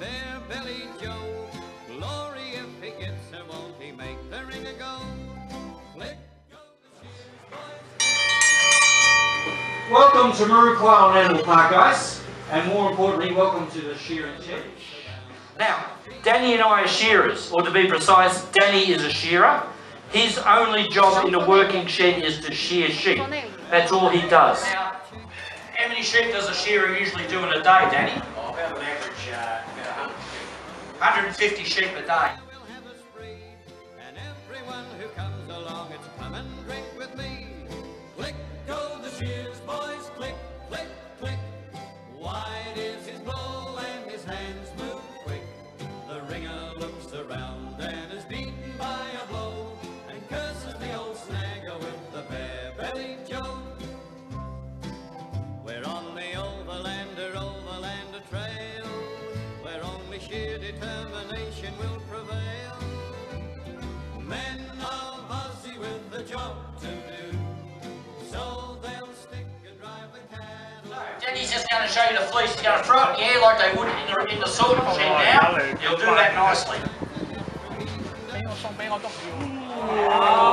bare belly Joe. Glory if he gets her, won't he make the ring a go? Click, go the shears, boys. Welcome to Maru Koala Animal Park, guys, and more importantly, welcome to the shearing shed. Now, Danny and I are shearers, or to be precise, Danny is a shearer. His only job in the working shed is to shear sheep. That's all he does. Now, how many sheep does a shearer usually do in a day, Danny? Oh, about an average, uh, about 150 sheep a day. just going to show you the fleece. He's going to throw it in the air like they would in the, in the sorting oh, machine now. He'll do that nicely. Oh.